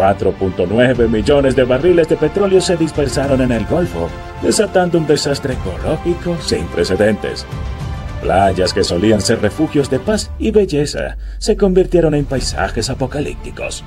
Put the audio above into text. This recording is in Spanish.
4.9 millones de barriles de petróleo se dispersaron en el Golfo, desatando un desastre ecológico sin precedentes. Playas que solían ser refugios de paz y belleza se convirtieron en paisajes apocalípticos.